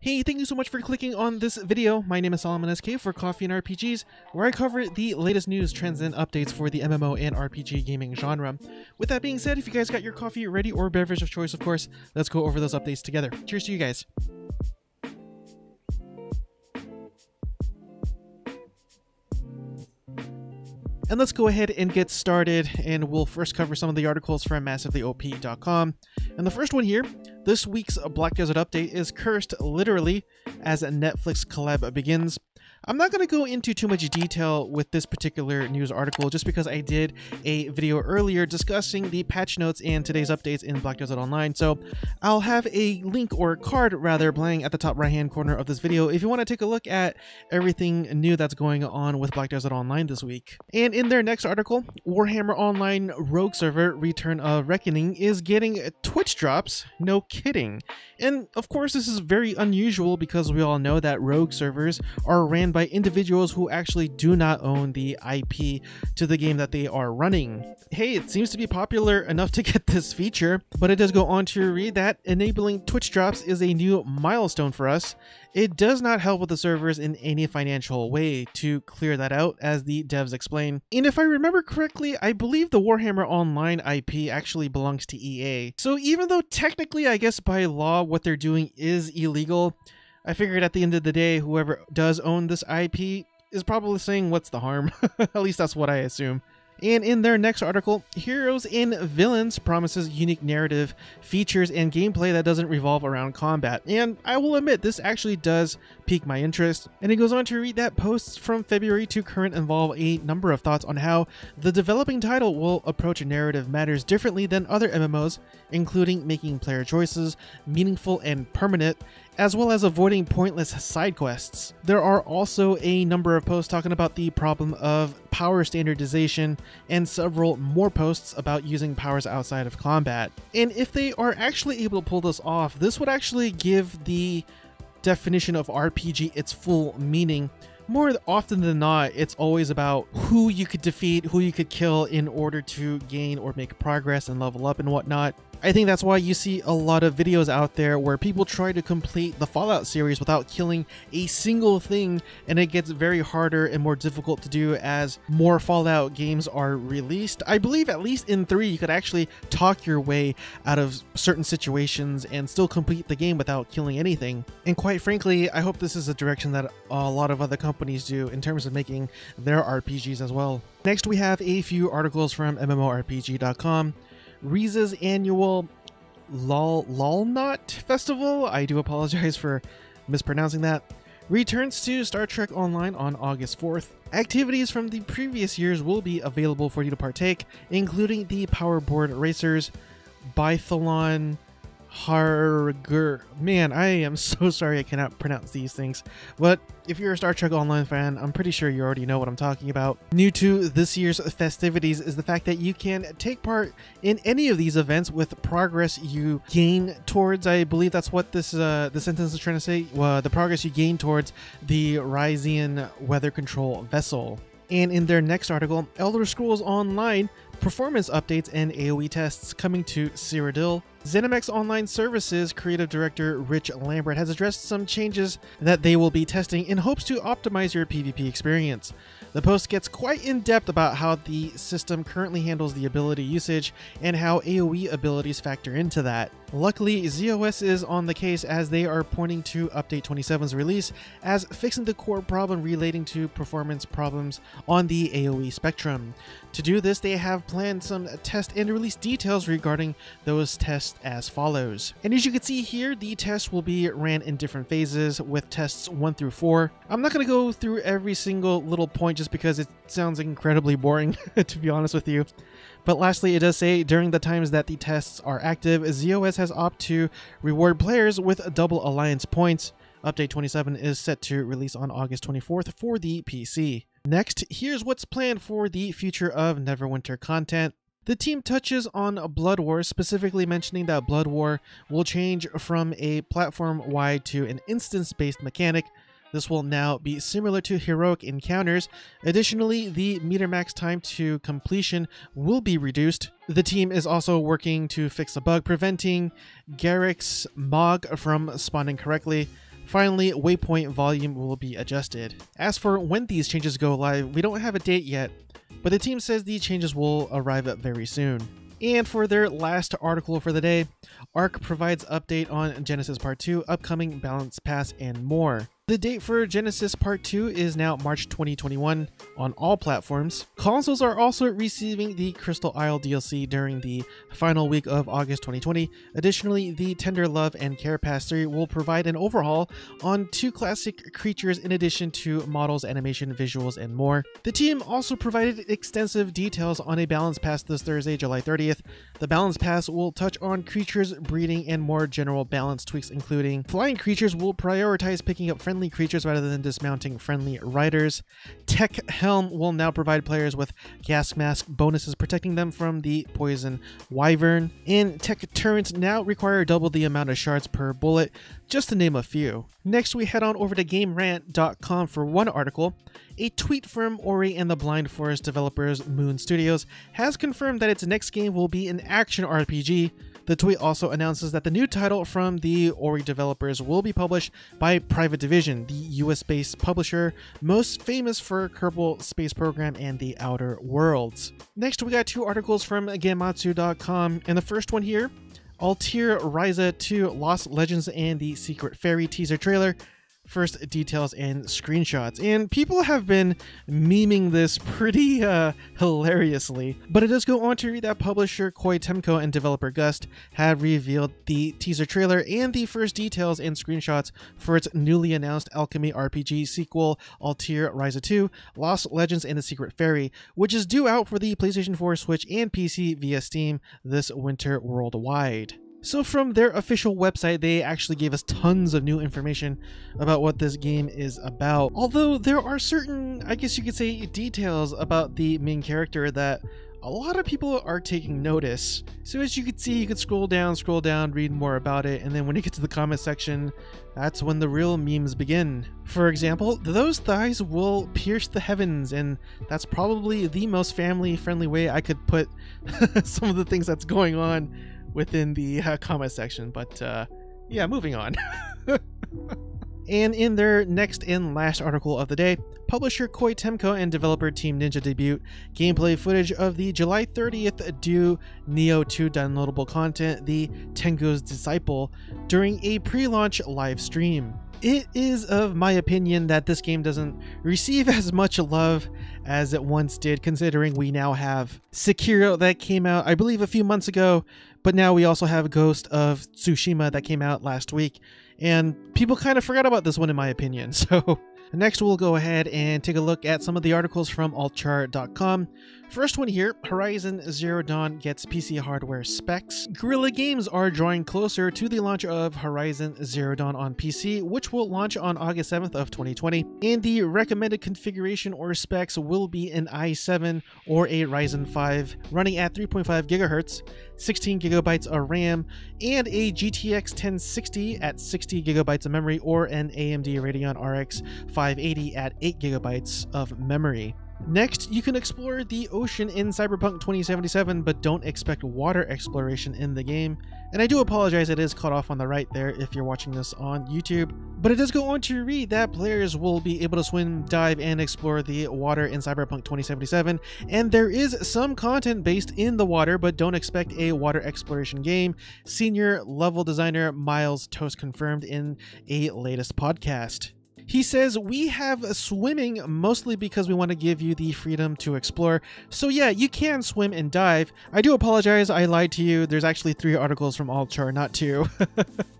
Hey, thank you so much for clicking on this video. My name is Solomon SK for Coffee and RPGs, where I cover the latest news, trends, and updates for the MMO and RPG gaming genre. With that being said, if you guys got your coffee ready or beverage of choice, of course, let's go over those updates together. Cheers to you guys. And let's go ahead and get started, and we'll first cover some of the articles from MassivellyOP.com. And the first one here, this week's Black Desert update is cursed literally as Netflix collab begins. I'm not going to go into too much detail with this particular news article just because I did a video earlier discussing the patch notes and today's updates in Black Desert Online. So I'll have a link or a card rather playing at the top right hand corner of this video if you want to take a look at everything new that's going on with Black Desert Online this week. And in their next article, Warhammer Online Rogue Server Return of Reckoning is getting Twitch drops. No kidding. And of course, this is very unusual because we all know that Rogue servers are ran by individuals who actually do not own the IP to the game that they are running. Hey, it seems to be popular enough to get this feature, but it does go on to read that enabling Twitch drops is a new milestone for us. It does not help with the servers in any financial way to clear that out, as the devs explain. And if I remember correctly, I believe the Warhammer Online IP actually belongs to EA. So even though technically, I guess by law, what they're doing is illegal, I figured at the end of the day, whoever does own this IP is probably saying, what's the harm? at least that's what I assume. And in their next article, Heroes and Villains promises unique narrative, features, and gameplay that doesn't revolve around combat. And I will admit, this actually does pique my interest. And it goes on to read that posts from February to current involve a number of thoughts on how the developing title will approach narrative matters differently than other MMOs, including making player choices meaningful and permanent, as well as avoiding pointless side quests. There are also a number of posts talking about the problem of power standardization and several more posts about using powers outside of combat. And if they are actually able to pull this off, this would actually give the definition of RPG its full meaning more often than not, it's always about who you could defeat, who you could kill in order to gain or make progress and level up and whatnot. I think that's why you see a lot of videos out there where people try to complete the Fallout series without killing a single thing, and it gets very harder and more difficult to do as more Fallout games are released. I believe at least in 3 you could actually talk your way out of certain situations and still complete the game without killing anything. And quite frankly, I hope this is a direction that a lot of other companies do in terms of making their RPGs as well. Next we have a few articles from MMORPG.com. Risa's annual Lol Lolnot Festival, I do apologize for mispronouncing that, returns to Star Trek Online on August 4th. Activities from the previous years will be available for you to partake, including the Powerboard Racers, Biathlon, Harger. Man, I am so sorry I cannot pronounce these things. But if you're a Star Trek Online fan, I'm pretty sure you already know what I'm talking about. New to this year's festivities is the fact that you can take part in any of these events with progress you gain towards, I believe that's what this uh, the sentence is trying to say, uh, the progress you gain towards the Risian weather control vessel. And in their next article, Elder Scrolls Online performance updates and AoE tests coming to Cyrodiil. ZeniMax Online Services creative director Rich Lambert has addressed some changes that they will be testing in hopes to optimize your PvP experience. The post gets quite in depth about how the system currently handles the ability usage and how AoE abilities factor into that. Luckily, ZOS is on the case as they are pointing to Update 27's release as fixing the core problem relating to performance problems on the AoE spectrum. To do this, they have planned some test and release details regarding those tests as follows. And as you can see here, the tests will be ran in different phases with tests 1 through 4. I'm not going to go through every single little point just because it sounds incredibly boring, to be honest with you. But lastly, it does say during the times that the tests are active, ZOS has opted to reward players with double alliance points. Update 27 is set to release on August 24th for the PC. Next, here's what's planned for the future of Neverwinter content. The team touches on Blood War, specifically mentioning that Blood War will change from a platform wide to an instance based mechanic. This will now be similar to heroic encounters. Additionally, the meter max time to completion will be reduced. The team is also working to fix a bug preventing Garruk's Mog from spawning correctly. Finally, waypoint volume will be adjusted. As for when these changes go live, we don't have a date yet, but the team says the changes will arrive very soon. And for their last article for the day, ARK provides update on Genesis Part 2, upcoming balance pass, and more. The date for Genesis Part 2 is now March 2021 on all platforms. Consoles are also receiving the Crystal Isle DLC during the final week of August 2020. Additionally, the Tender Love and Care Pass 3 will provide an overhaul on two classic creatures in addition to models, animation, visuals, and more. The team also provided extensive details on a Balance Pass this Thursday, July 30th. The Balance Pass will touch on creatures, breeding, and more general balance tweaks, including flying creatures will prioritize picking up friendly friendly creatures rather than dismounting friendly riders. Tech Helm will now provide players with gas mask bonuses protecting them from the poison wyvern. And Tech Turrets now require double the amount of shards per bullet, just to name a few. Next, we head on over to GameRant.com for one article. A tweet from Ori and the Blind Forest developers Moon Studios has confirmed that its next game will be an action RPG the tweet also announces that the new title from the Ori developers will be published by Private Division, the US based publisher most famous for Kerbal Space Program and The Outer Worlds. Next, we got two articles from Gematsu.com, and the first one here Atelier Ryza 2 Lost Legends and the Secret Fairy teaser trailer first details and screenshots. And people have been memeing this pretty uh, hilariously. But it does go on to read that publisher Koei Tecmo and developer Gust have revealed the teaser trailer and the first details and screenshots for its newly announced Alchemy RPG sequel, Atelier Ryza 2 Lost Legends and the Secret Fairy, which is due out for the PlayStation 4, Switch, and PC via Steam this winter worldwide. So from their official website, they actually gave us tons of new information about what this game is about. Although there are certain, I guess you could say, details about the main character that a lot of people are taking notice. So as you can see, you could scroll down, scroll down, read more about it, and then when you get to the comment section, that's when the real memes begin. For example, those thighs will pierce the heavens, and that's probably the most family-friendly way I could put some of the things that's going on within the uh, comment section. But uh, yeah, moving on. and in their next and last article of the day, publisher Koei Tecmo and developer Team Ninja debut gameplay footage of the July 30th due Nioh 2 downloadable content, the Tengu's Disciple, during a pre-launch live stream. It is of my opinion that this game doesn't receive as much love as it once did, considering we now have Sekiro that came out, I believe, a few months ago, but now we also have Ghost of Tsushima that came out last week, and people kind of forgot about this one in my opinion. So next we'll go ahead and take a look at some of the articles from altchar.com. First one here, Horizon Zero Dawn gets PC hardware specs. Guerrilla Games are drawing closer to the launch of Horizon Zero Dawn on PC, which will launch on August 7th of 2020. And the recommended configuration or specs will be an i7 or a Ryzen 5 running at 3.5 GHz, 16 gigabytes of RAM, and a GTX 1060 at 60 gigabytes of memory or an AMD Radeon RX 580 at 8 gigabytes of memory. Next, you can explore the ocean in Cyberpunk 2077, but don't expect water exploration in the game. And I do apologize, it is cut off on the right there if you're watching this on YouTube. But it does go on to read that players will be able to swim, dive, and explore the water in Cyberpunk 2077. And there is some content based in the water, but don't expect a water exploration game. Senior level designer Miles Tost confirmed in a latest podcast. He says, We have swimming mostly because we want to give you the freedom to explore. So, yeah, you can swim and dive. I do apologize, I lied to you. There's actually three articles from Altchar, not two.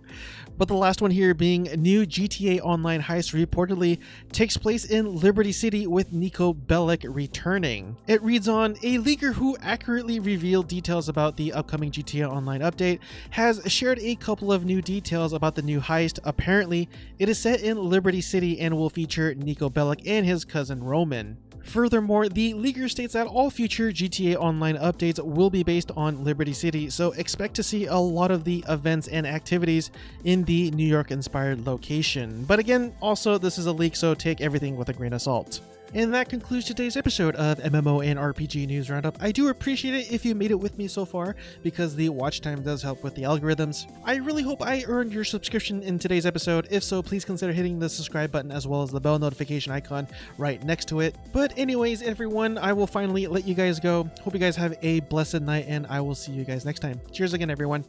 But the last one here being new GTA Online heist reportedly takes place in Liberty City with Niko Bellic returning. It reads on a leaker who accurately revealed details about the upcoming GTA Online update has shared a couple of new details about the new heist. Apparently, it is set in Liberty City and will feature Niko Bellic and his cousin Roman. Furthermore, the leaker states that all future GTA Online updates will be based on Liberty City, so expect to see a lot of the events and activities in the New York inspired location. But again, also, this is a leak, so take everything with a grain of salt. And that concludes today's episode of MMO and RPG News Roundup. I do appreciate it if you made it with me so far, because the watch time does help with the algorithms. I really hope I earned your subscription in today's episode. If so, please consider hitting the subscribe button as well as the bell notification icon right next to it. But anyways, everyone, I will finally let you guys go. Hope you guys have a blessed night, and I will see you guys next time. Cheers again, everyone.